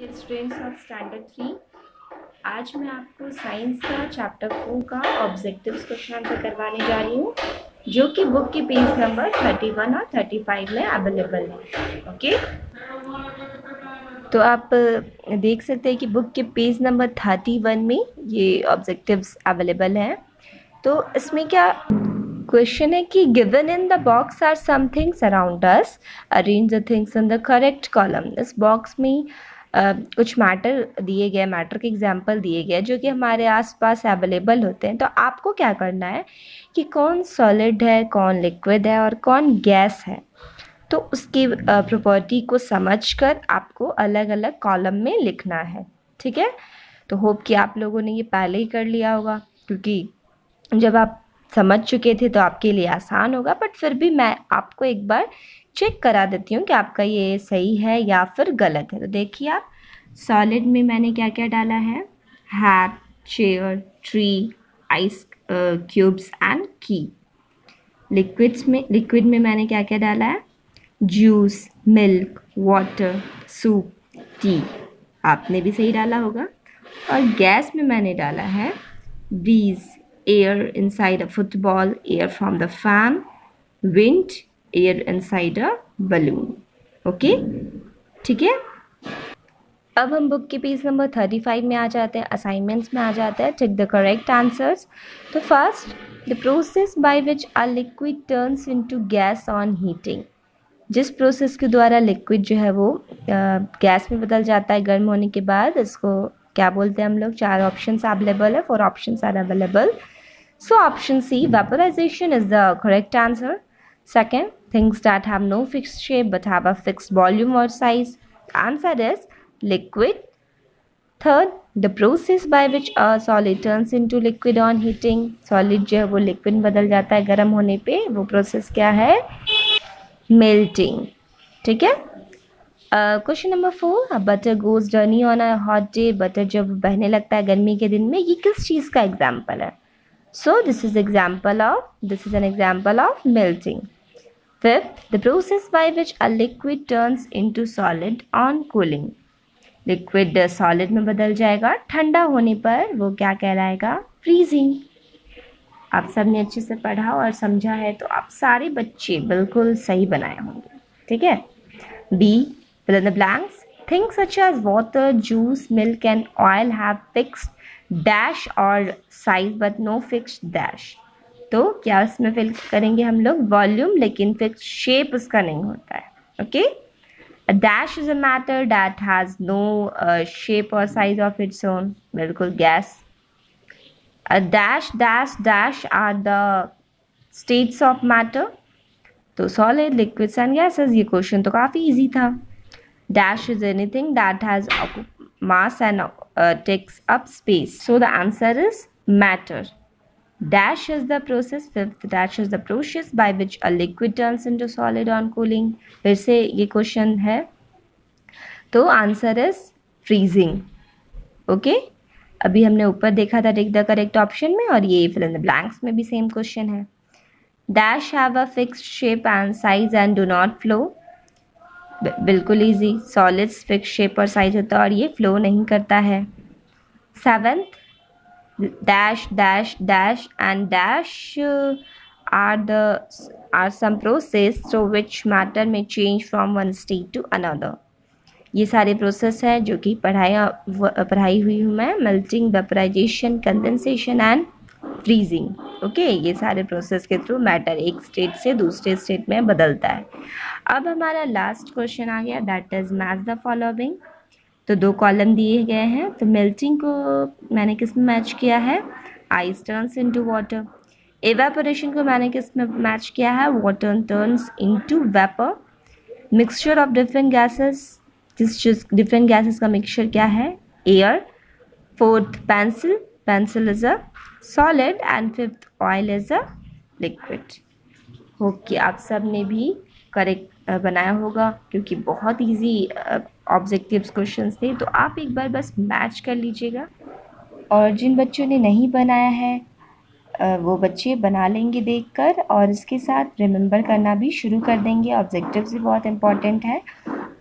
Students of standard three आज मैं आपको साइंस का चैप्टर फोर का ऑब्जेक्टिव्स क्वेश्चन आंसर करवाने जा रही हूँ, जो कि बुक के पेज नंबर थर्टी वन और थर्टी फाइव में अवेलेबल है ओके तो आप देख सकते हैं कि बुक के पेज नंबर थर्टी वन में ये ऑब्जेक्टिव्स अवेलेबल हैं। तो इसमें क्या क्वेश्चन है कि given in the box are some things around us arrange the things in the correct column इस बॉक्स में कुछ मैटर दिए गए मैटर के एग्जांपल दिए गए, जो कि हमारे आसपास अवेलेबल होते हैं। तो आपको क्या करना है कि कौन सॉलिड है, कौन लिक्विड है और कौन गैस है तो उसकी प्रॉपर्टी को समझकर आपको अलग अलग कॉलम में लिखना है। ठीक है? तो होप कि आप लोगों ने ये पहले ही कर लिया होगा, क्योंकि जब आप समझ चुके थे तो आपके लिए आसान होगा बट फिर भी मैं आपको एक बार चेक करा देती हूँ कि आपका ये सही है या फिर गलत है। तो देखिए आप सॉलिड में मैंने क्या क्या डाला है? Hat chair tree ice cubes and की लिक्विड्स में लिक्विड में मैंने क्या क्या डाला है? Juice milk water soup tea आपने भी सही डाला होगा। और गैस में मैंने डाला है breeze air inside a football air from the fan wind, air inside a balloon. Okay ठीक है? अब हम बुक के पेज नंबर थर्टी फाइव में आ जाते हैं असाइनमेंट्स में आ जाते हैं टेक द करेक्ट आंसर्स तो first the process by which a liquid turns into gas on heating जिस प्रोसेस के द्वारा लिक्विड जो है वो गैस में बदल जाता है गर्म होने के बाद इसको क्या बोलते हैं हम लोग? चार ऑप्शन अवेलेबल है four option are available So option C, vaporization is the correct answer. Second, things that have no fixed shape but have a fixed volume or size. The answer is liquid. Third, the process by which a solid turns into liquid on heating. Solid जो है वो liquid बदल जाता है गर्म होने पे वो process क्या है melting. ठीक है question number four butter goes runny on a hot day butter जब बहने लगता है गर्मी के दिन में ये किस चीज़ का एग्ज़ाम्पल है So this is example of this is an example of melting. Fifth, the process by which a liquid turns into solid on cooling liquid solid में बदल जाएगा ठंडा होने पर वो क्या कहलाएगा? फ्रीजिंग आप सबने अच्छे से पढ़ा और समझा है तो आप सारे बच्चे बिल्कुल सही बनाए होंगे। ठीक है? B fill in the blanks things such as water juice milk and oil have fixed dash और size but no fixed dash तो क्या उसमें फिल करेंगे हम लोग? वॉल्यूम लेकिन फिक्स शेप उसका नहीं होता है okay dash is a matter that has no shape और साइज़ ऑफ़ इट्स ओन बिल्कुल gas dash dash dash are the states of matter तो सॉलिड लिक्विड्स एंड गैसेस ये क्वेश्चन तो काफ़ी इजी था. Dash is anything that has and uh, takes up space. So the answer is matter. Dash is the process, fifth dash is the process by which a liquid turns into solid on cooling. फिर से ये question है। तो answer is freezing okay अभी हमने ऊपर देखा था द करेक्ट ऑप्शन में और ये फिल इन द ब्लैंक्स में भी सेम क्वेश्चन है। Dash have a fixed shape and size and do not flow बिल्कुल ईजी सॉलिड्स फिक्स शेप और साइज़ होता है और ये फ्लो नहीं करता है। Seventh dash dash dash and dash are the are some process through which matter में change from one state to another ये सारे प्रोसेस हैं जो कि पढ़ाई पढ़ाई हुई हूँ मैं melting vaporisation condensation and freezing okay ये सारे प्रोसेस के थ्रू मैटर एक स्टेट से दूसरे स्टेट में बदलता है। अब हमारा लास्ट क्वेश्चन आ गया that is match the following तो दो कॉलम दिए गए हैं तो मेल्टिंग को मैंने किसमें मैच किया है? Ice turns into water evaporation को मैंने किसमें मैच किया है? Water turns into vapour mixture of different gases जिस डिफरेंट गैसेस का मिक्सचर क्या है? Air fourth pencil pencil is a solid and fifth oil is a liquid hope आप सबने भी करेक्ट बनाया होगा, क्योंकि बहुत इजी ऑब्जेक्टिव्स क्वेश्चंस थे तो आप एक बार बस मैच कर लीजिएगा। और जिन बच्चों ने नहीं बनाया है वो बच्चे बना लेंगे देखकर और इसके साथ रिमेंबर करना भी शुरू कर देंगे। ऑब्जेक्टिव्स भी बहुत इंपॉर्टेंट है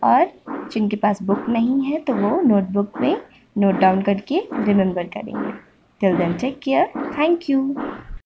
और जिनके पास बुक नहीं है तो वो नोटबुक में नोट डाउन करके रिमेंबर करेंगे। Till then take care thank you